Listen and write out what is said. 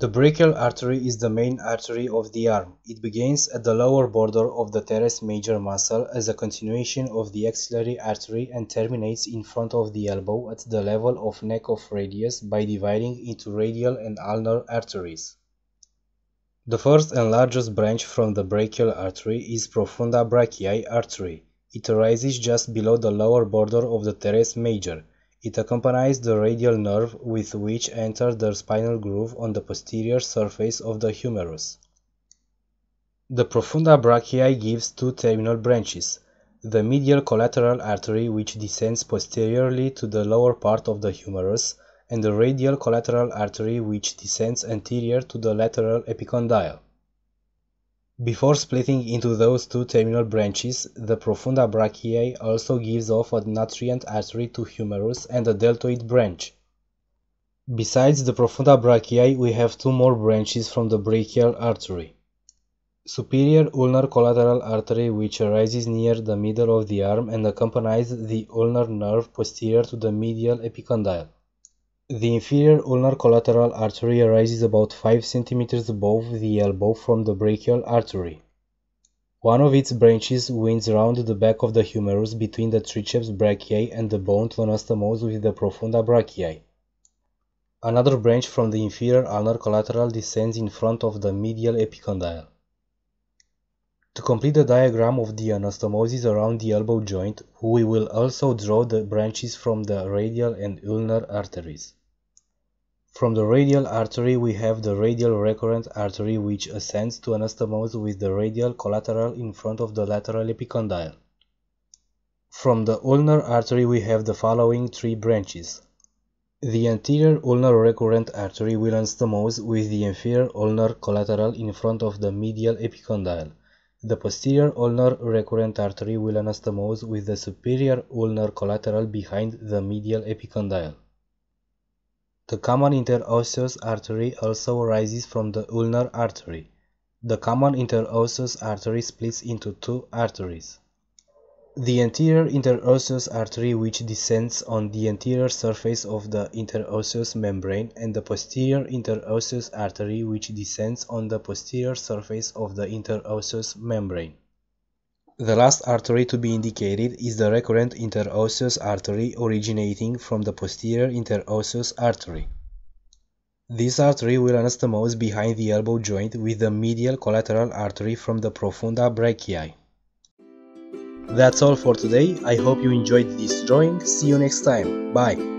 The brachial artery is the main artery of the arm. It begins at the lower border of the teres major muscle as a continuation of the axillary artery and terminates in front of the elbow at the level of neck of radius by dividing into radial and ulnar arteries. The first and largest branch from the brachial artery is profunda brachii artery. It arises just below the lower border of the teres major. It accompanies the radial nerve with which enters the spiral groove on the posterior surface of the humerus. The profunda brachii gives two terminal branches, the medial collateral artery which descends posteriorly to the lower part of the humerus, and the radial collateral artery which descends anterior to the lateral epicondyle. Before splitting into those two terminal branches, the profunda brachii also gives off a nutrient artery to humerus and a deltoid branch. Besides the profunda brachii, we have two more branches from the brachial artery. Superior ulnar collateral artery which arises near the middle of the arm and accompanies the ulnar nerve posterior to the medial epicondyle. The inferior ulnar collateral artery arises about 5 cm above the elbow from the brachial artery. One of its branches winds round the back of the humerus between the triceps brachii and the bone to anastomose with the profunda brachii. Another branch from the inferior ulnar collateral descends in front of the medial epicondyle. To complete the diagram of the anastomosis around the elbow joint, we will also draw the branches from the radial and ulnar arteries. From the radial artery we have the radial recurrent artery which ascends to anastomose with the radial collateral in front of the lateral epicondyle. From the ulnar artery we have the following three branches. The anterior ulnar recurrent artery will anastomose with the inferior ulnar collateral in front of the medial epicondyle. The posterior ulnar recurrent artery will anastomose with the superior ulnar collateral behind the medial epicondyle. The common interosseous artery also arises from the ulnar artery. The common interosseous artery splits into two arteries. The anterior interosseous artery which descends on the anterior surface of the interosseous membrane and the posterior interosseous artery which descends on the posterior surface of the interosseous membrane. The last artery to be indicated is the recurrent interosseous artery originating from the posterior interosseous artery. This artery will anastomose behind the elbow joint with the medial collateral artery from the profunda brachii. That's all for today, I hope you enjoyed this drawing, see you next time, bye!